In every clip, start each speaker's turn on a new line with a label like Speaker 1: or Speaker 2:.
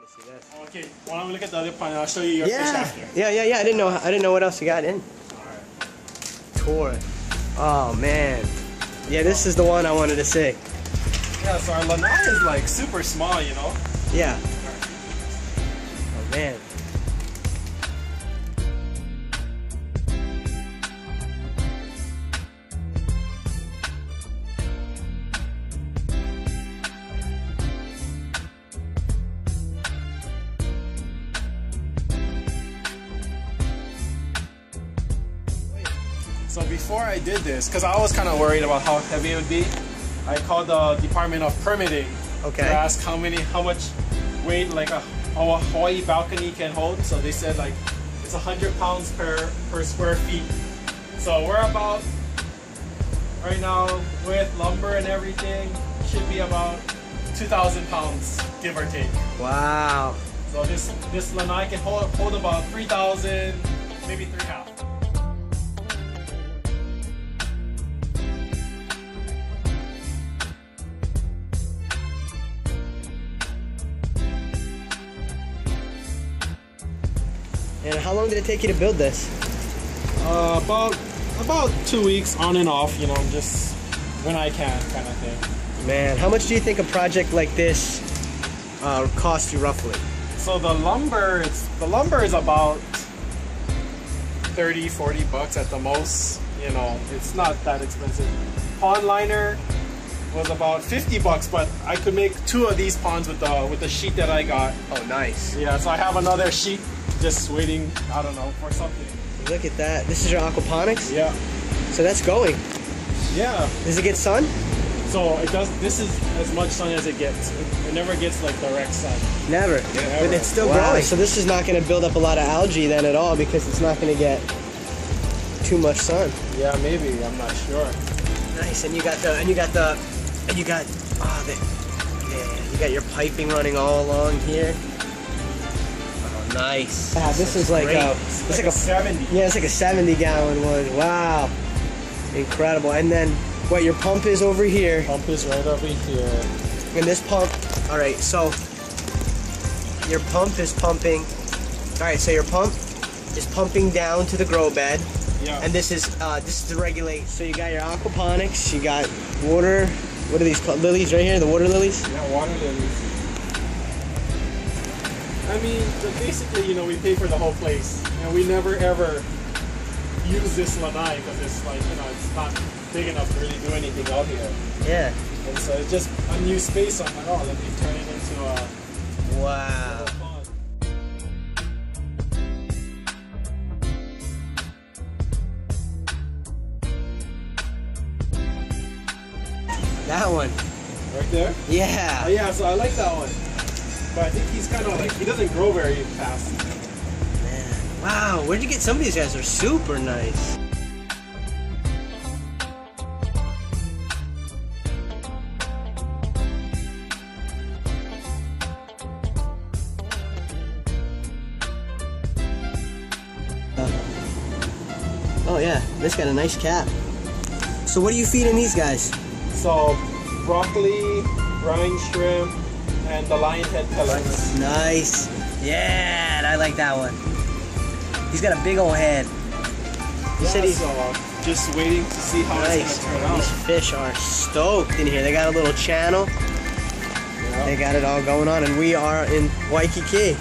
Speaker 1: to see this.
Speaker 2: Okay, why don't we look at the other pond I'll show you your fish
Speaker 1: Yeah,
Speaker 2: after.
Speaker 1: yeah, yeah, yeah. I didn't know. I didn't know what else you got in. Tour. Oh man. Yeah, this is the one I wanted to see.
Speaker 2: Yeah, so our lanai is like super small, you know?
Speaker 1: Yeah. Oh man.
Speaker 2: Before I did this, because I was kind of worried about how heavy it would be, I called the Department of Permitting
Speaker 1: Okay.
Speaker 2: to ask how many, how much weight like uh, a, a Hawaii balcony can hold. So they said like it's 100 pounds per per square feet. So we're about right now with lumber and everything should be about 2,000 pounds, give or take.
Speaker 1: Wow.
Speaker 2: So this this lanai can hold hold about 3,000, maybe three half.
Speaker 1: And how long did it take you to build this?
Speaker 2: Uh, about about two weeks on and off, you know, just when I can, kind of thing.
Speaker 1: Man, how much do you think a project like this uh, cost you roughly?
Speaker 2: So the lumber, it's the lumber is about 30, 40 bucks at the most. You know, it's not that expensive. Pond liner was about 50 bucks, but I could make two of these ponds with the with the sheet that I got.
Speaker 1: Oh, nice.
Speaker 2: Yeah, so I have another sheet just waiting. I don't know for something.
Speaker 1: Look at that. This is your aquaponics?
Speaker 2: Yeah,
Speaker 1: So that's going.
Speaker 2: yeah.
Speaker 1: Does it get sun?
Speaker 2: So it does. This is as much sun as it gets. It, it never gets like direct sun.
Speaker 1: Never.
Speaker 2: Never.
Speaker 1: But it's still
Speaker 2: Wow.
Speaker 1: growing. So this is not going to build up a lot of algae then at all because it's not going to get too much sun.
Speaker 2: Yeah, maybe. I'm not sure.
Speaker 1: Nice. And you got the and you got the and you got ah the yeah you got your piping running all along here. Oh, nice. Yeah, this is like
Speaker 2: Great.
Speaker 1: a
Speaker 2: It's
Speaker 1: it's
Speaker 2: like
Speaker 1: like
Speaker 2: a
Speaker 1: a
Speaker 2: 70.
Speaker 1: yeah it's like a 70 gallon one. Wow. Incredible. And then what your pump is over here.
Speaker 2: Pump is right over here.
Speaker 1: And this pump, all right, so your pump is pumping, all right, so your pump is pumping down to the grow bed,
Speaker 2: Yeah.
Speaker 1: and this is, uh, this is to regulate. So you got your aquaponics, you got water, what are these called, lilies right here, the water lilies?
Speaker 2: yeah, water lilies. I mean, basically, you know, we pay for the whole place, and we never ever use this lanai because it's like, you know, it's not big enough to really do anything out here.
Speaker 1: Yeah.
Speaker 2: And so it's just unused space. I'm like, oh, let me turn it into a
Speaker 1: Wow. That one.
Speaker 2: Right there.
Speaker 1: Yeah.
Speaker 2: Oh yeah, so I like that one. But I think he's kind of like he doesn't grow very fast.
Speaker 1: Man. Wow, where'd you get some of these guys? They're super nice. Oh yeah, this got a nice cap. So what are you feeding these guys?
Speaker 2: So broccoli, brine shrimp, and the lion head pellets.
Speaker 1: Nice. Yeah, I like that one. He's got a big old head. You said he's
Speaker 2: so just waiting to see how
Speaker 1: nice.
Speaker 2: it's gonna turn out.
Speaker 1: These fish are stoked in here. They got a little channel. They got it all going on, and we are in Waikiki.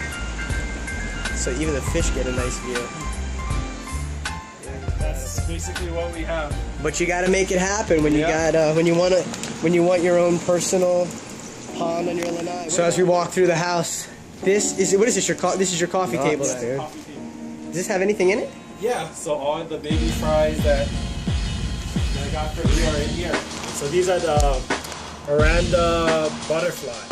Speaker 1: So even the fish get a nice view.
Speaker 2: That's basically what we have.
Speaker 1: But you got to make it happen when you
Speaker 2: Yeah.
Speaker 1: got uh, when you want to when you want your own personal pond on your lanai. So as we walk through the house, this is what is this your co- this is your coffee table,
Speaker 2: That's
Speaker 1: dude.
Speaker 2: coffee table.
Speaker 1: Does this have anything in it?
Speaker 2: Yeah, so all the baby fries that, that I got for you are in here. So these are the Oranda butterflies.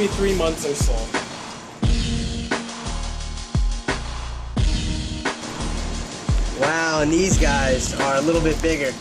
Speaker 2: Maybe three months or so.
Speaker 1: Wow, and these guys are a little bit bigger.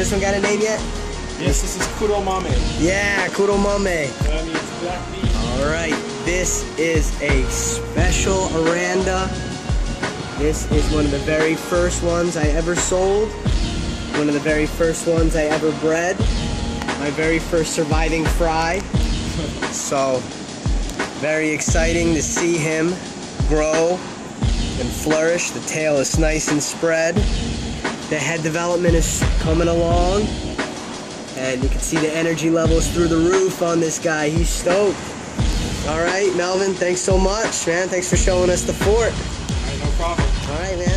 Speaker 1: This one got a name yet?
Speaker 2: Yes, this is Kuro Mame.
Speaker 1: Yeah, Kuromame.
Speaker 2: That means black beef.
Speaker 1: All right, this is a special Oranda. This is one of the very first ones I ever sold. One of the very first ones I ever bred. My very first surviving fry. So, very exciting to see him grow and flourish. The tail is nice and spread. The head development is coming along. And you can see the energy levels through the roof on this guy. He's stoked. All right, Melvin, thanks so much, man. Thanks for showing us the fort.
Speaker 2: All right, no problem.
Speaker 1: All right, man.